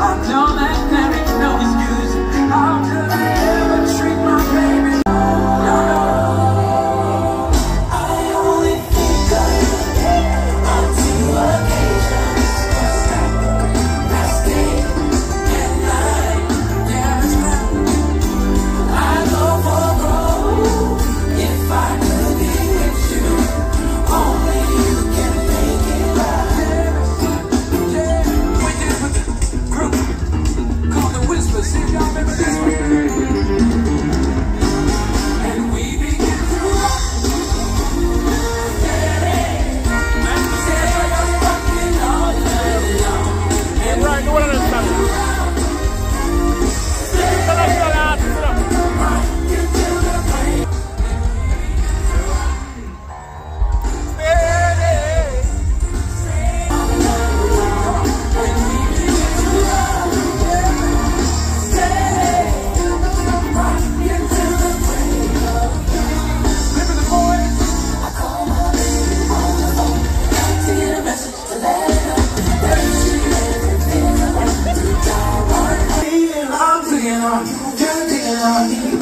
I know on, don't on.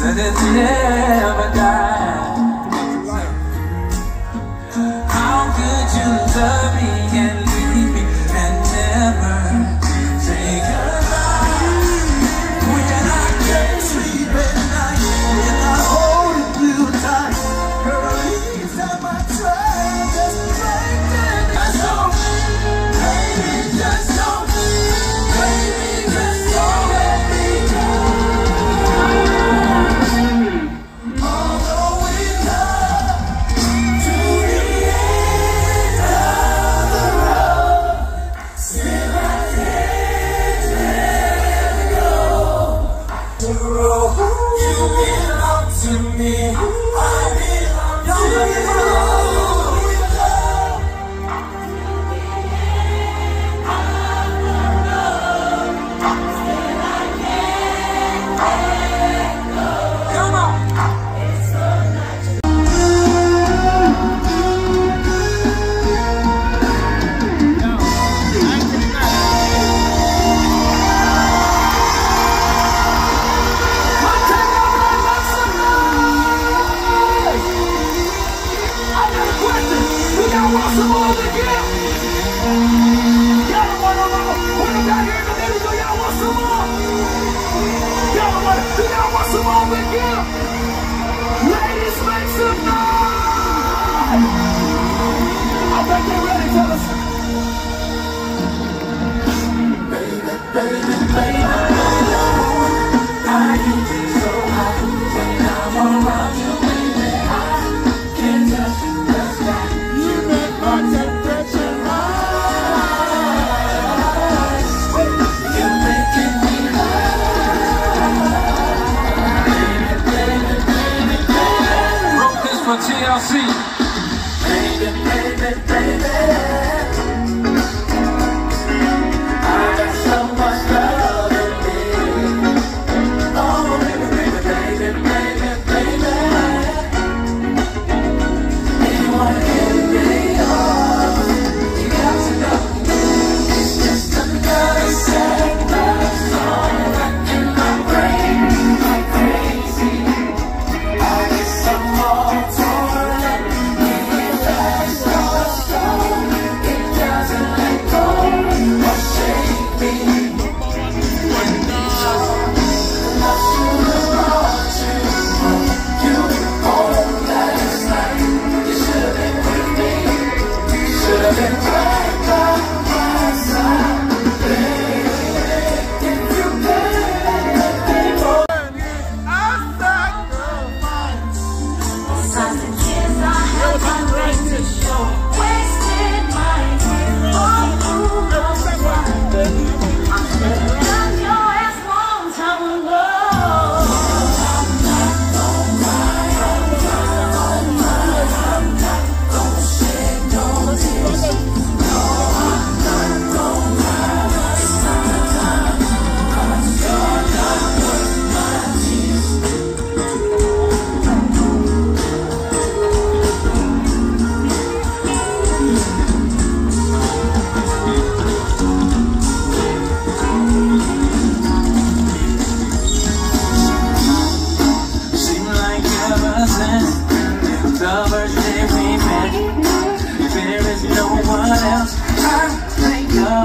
Said it's never die.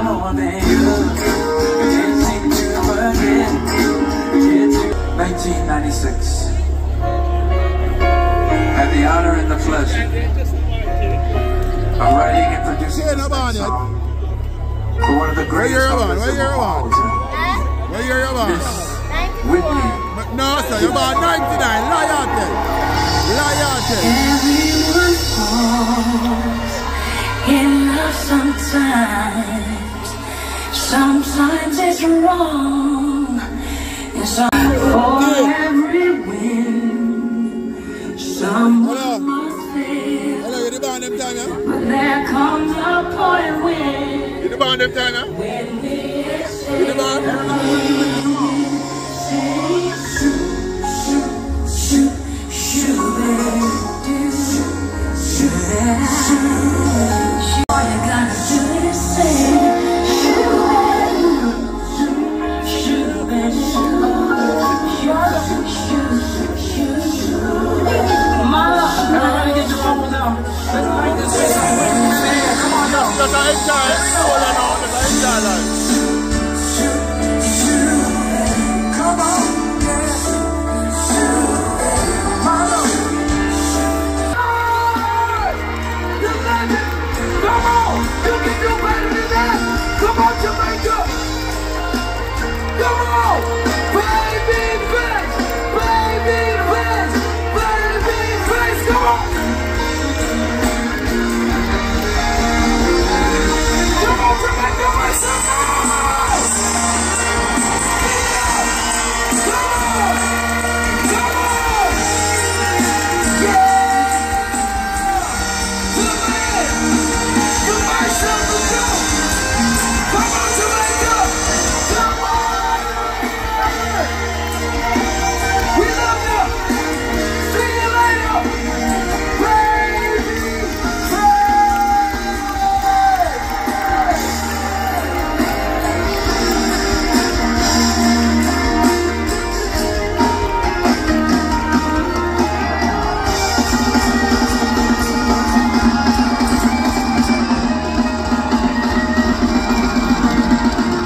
More than you. Can't seem to forget. Can't you- 1996. Had the honor and the pleasure of writing and producing this next song for one of the Where greatest you're about? artists Where of you're all time. Where you're about? Whitney. No, sir, you're about 99. Loyalty. Loyalty. Everyone falls in love sometimes. Sometimes it's wrong. And so for every win, someone must fail. Hello, you the band them time, yeah? But there comes a point when,